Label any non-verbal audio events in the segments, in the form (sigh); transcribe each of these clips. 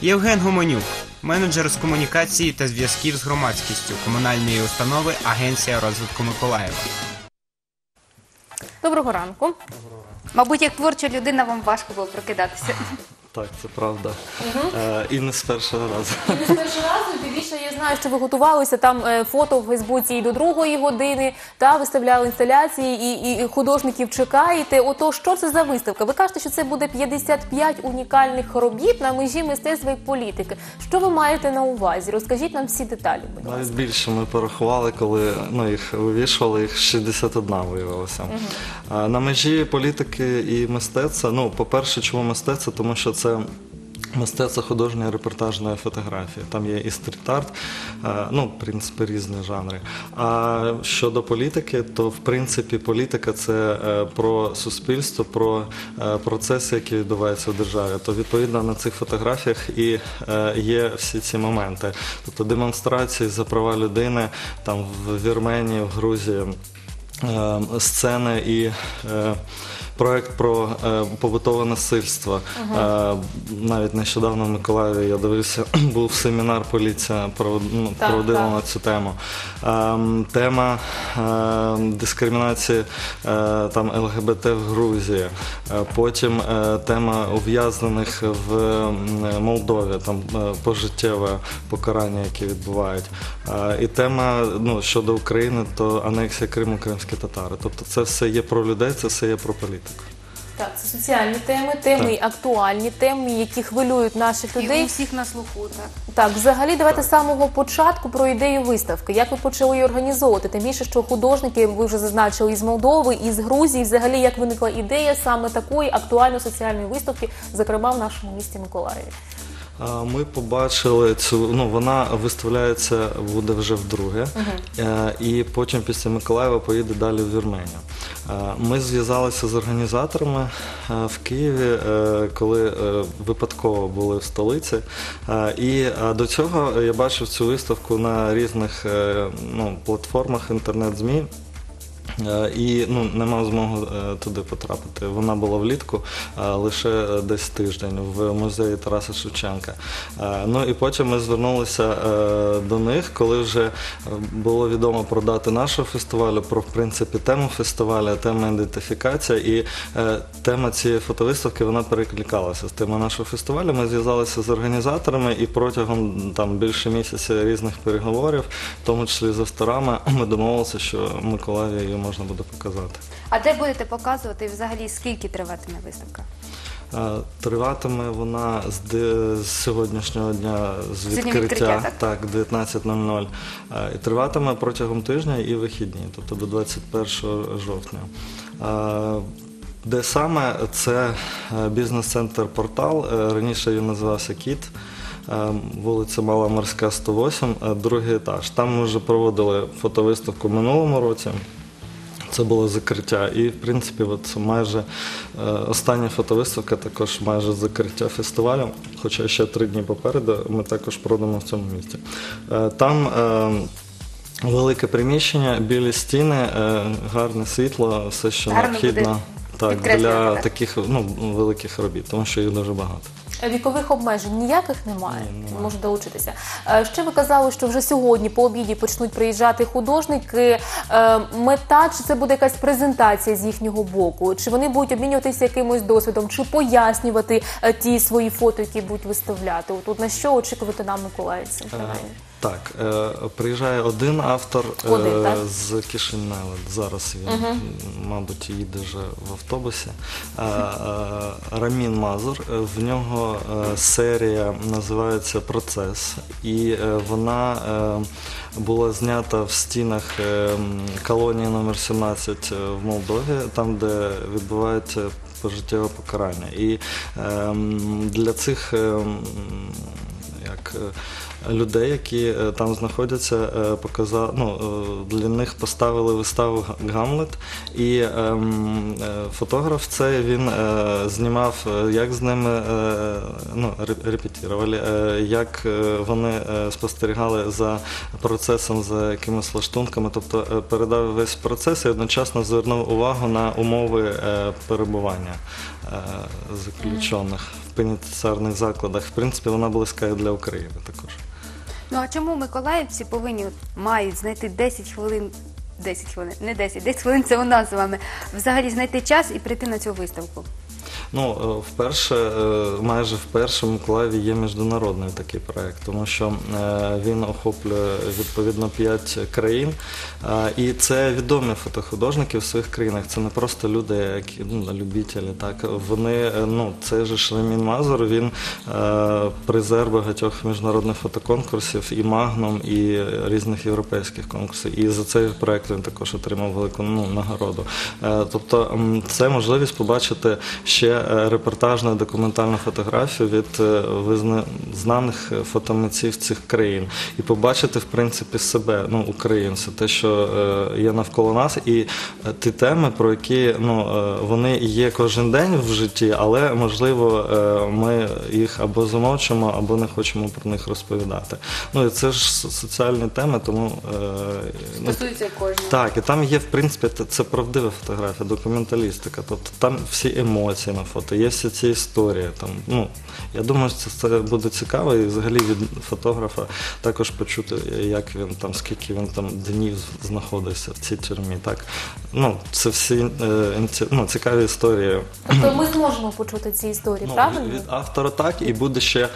Євген Гомонюк, менеджер з комунікації та зв'язків з громадськістю комунальної установи Агенція розвитку Миколаєва. Доброго ранку. Доброго. Мабуть, як творча людина вам важко було прокидатися. Так, це правда. Е, і не з першого разу. І Не з першого разу, більше я знаю, що ви готувалися там е, фото в Фейсбуці і до другої години, та виставляли інсталяції, і, і художників чекаєте. Ото що це за виставка? Ви кажете, що це буде 55 унікальних робіт на межі мистецтва і політики. Що ви маєте на увазі? Розкажіть нам всі деталі, будь ласка. Навіть більше ми порахували, коли ну, їх вивішували, їх 61 виявилося. Е, На межі політики і мистецтва. Ну, по-перше, чому мистецтво? Тому що це. Мистецтво художньої репортажної фотографії. Там є і стріт-арт, е, ну, в принципі, різні жанри. А щодо політики, то в принципі політика це е, про суспільство, про е, процеси, які відбуваються в державі. То відповідно на цих фотографіях і є всі ці моменти. Тобто демонстрації за права людини там в Вірменії, в Грузії, сцени і. Е, Проект про е, побутове насильство. Е, навіть нещодавно в Миколаєві я дивився, (clears throat) був семінар поліція ну, Так, проводила так. на цю тему. Ем, тема е, дискримінації е, там ЛГБТ в Грузії. Е, потім е, тема ув'язнених в м, Молдові, там е, пожиттєве покарання, які відбувають. Е, і тема ну, щодо України, то анексія Криму, кримські татари. Тобто це все є про людей, це все є про політику. Так, це соціальні теми, теми актуальні теми, які хвилюють наших І у людей. всіх на слуху, так. Так, взагалі, давайте з самого початку про ідею виставки. Як ви почали її організовувати? Тим більше, що художники ви вже зазначили із Молдови, із Грузії. Взагалі, як виникла ідея саме такої актуальної соціальної виставки, зокрема в нашому місті Миколаєві? Ми побачили цю, ну вона виставляється буде вже вдруге, Е, і потім після Миколаєва поїде далі в Вірменію. Е, Ми зв'язалися з організаторами е, в Києві, е, коли випадково були в столиці. І до цього я бачив цю виставку на різних ну, платформах інтернет-ЗМІ. Е, І ну, не мав змоги е, туди потрапити. Вона була влітку е, лише десь тиждень в музеї Тараса Шевченка. Ну і потім ми звернулися до них, коли вже було відомо про дати нашого фестивалю, про в принципі тему фестивалю, тема ідентифікація. І тема цієї фотовиставки вона перекликалася з темою нашого фестивалю. Ми зв'язалися з організаторами і протягом там більше місяця різних переговорів, в тому числі з авторами, ми домовилися, що в Миколаєві її можна буде показати. А де будете показувати і взагалі скільки триватиме виставка? Е, Триватиме вона з, де- з сьогоднішнього дня з Сьогодні відкриття, відкриття, так, 19.00. Е, І триватиме протягом тижня і вихідні, тобто до 21 жовтня. Е, Де саме це е, бізнес-центр Портал. Е, Раніше він називався Кіт. Е, Вулиця Мала Морська, 108, е, другий етаж. Там ми вже проводили фотовиставку в минулому році. Це було закриття. І, в принципі, от майже е, остання фотовиставка також майже закриття фестивалю, хоча ще три дні попереду ми також продамо в цьому місці. Е, там е, велике приміщення, білі стіни, гарне світло, все, що необхідно так, для таких ну, великих робіт, тому що їх дуже багато. Вікових обмежень ніяких немає. Ні, немає. Можу долучитися. Е, Ще ви казали, що вже сьогодні по обіді почнуть приїжджати художники. Е, Мета чи це буде якась презентація з їхнього боку? Чи вони будуть обмінюватися якимось досвідом, чи пояснювати е, ті свої фото, які будуть виставляти? От, от на що очікувати нам миколаївцям? Так, е, приїжджає один автор е, Один, так? з Кишинева. Зараз він, мабуть, їде вже в автобусі. Е, е, Рамін Мазур. Е, В нього е, серія називається Процес, і е, вона е, була знята в стінах е, м, колонії номер 17 в Молдові, там, де відбувається пожиттєве покарання. І е, м, для цих. е, м, як е, людей, які е, там знаходяться, е, показав, ну, е, для них поставили виставу Гамлет, і ем, фотограф цей він е, знімав, як з ними е, ну, ре- репетирували, е, як вони спостерігали за процесом, за якимись лаштунками, тобто передав весь процес і одночасно звернув увагу на умови перебування. заключених в пенітенціарних закладах. В принципі, вона близька і для України також. Ну а чому миколаївці повинні мають знайти 10 хвилин, 10 хвилин, не 10, 10 хвилин це у нас з вами. Взагалі знайти час і прийти на цю виставку. Ну, е, вперше, е, майже в Миколаєві є міжнародний такий проект, тому що е, він охоплює відповідно п'ять країн. І це відомі фотохудожники в своїх країнах. Це не просто люди, які ну, любителі. Так вони ну це же ж Ремін Мазур. Він призер багатьох міжнародних фотоконкурсів і Магнум, і різних європейських конкурсів. І за цей проект він також отримав велику ну, нагороду. Тобто це можливість побачити ще е, репортажну і документальну від е, визна... знаних е, фотомитців цих країн і побачити в принципі себе, ну українця, те, що є навколо нас, і ті теми, про які ну вони є кожен день в житті, але можливо ми їх або замовчимо, або не хочемо про них розповідати. Ну і це ж соціальні теми, тому ну, Стосується кожного. так, і там є, в принципі, це правдива фотографія, документалістика. Тобто там всі емоції на фото, є всі ці історії. Там, ну, я думаю, що це буде цікаво і взагалі від фотографа також почути, як він там, скільки він там днів знаходився в цій тюрмі. Так? Ну, це всі е, ну, цікаві історії. Тобто ми зможемо почути ці історії, Ну, правильно? від автора так, і буде ще е,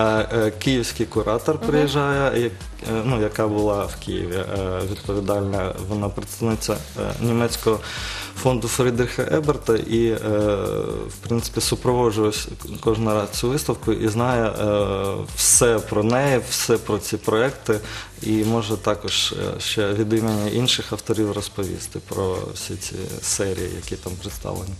е, київський куратор приїжджає, як, е, ну, яка була в Києві е, відповідальна, вона представниця е, німецького фонду Фрідриха Еберта і, е, в принципі, супроводжує кожен раз цю виставку і знає е, все про неї, все про ці проекти, і може також е, ще від імені інших авторів розповісти про всі ці серії, які там представлені.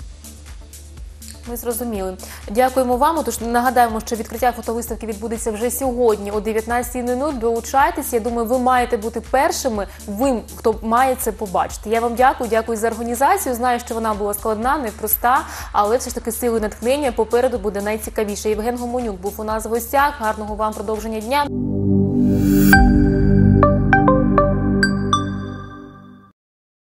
Ми зрозуміли. Дякуємо вам. Тож нагадаємо, що відкриття фотовиставки відбудеться вже сьогодні о 19.00. Долучайтеся. Я думаю, ви маєте бути першими. Ви, хто має це побачити. Я вам дякую, дякую за організацію. Знаю, що вона була складна, непроста, але все ж таки силою натхнення попереду буде найцікавіше. Євген Гомонюк був у нас в гостях. Гарного вам продовження дня.